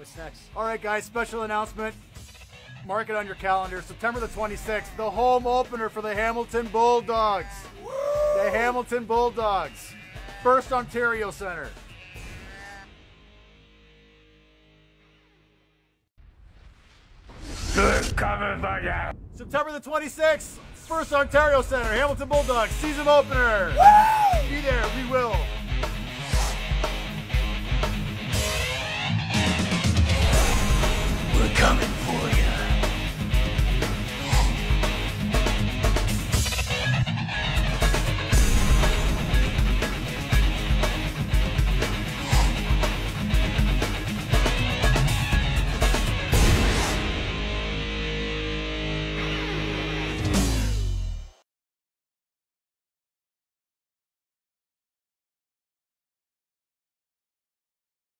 What's next. All right, guys, special announcement. Mark it on your calendar. September the 26th, the home opener for the Hamilton Bulldogs. The Hamilton Bulldogs. First Ontario Center. Coming for you. September the 26th, First Ontario Center, Hamilton Bulldogs, season opener. Woo!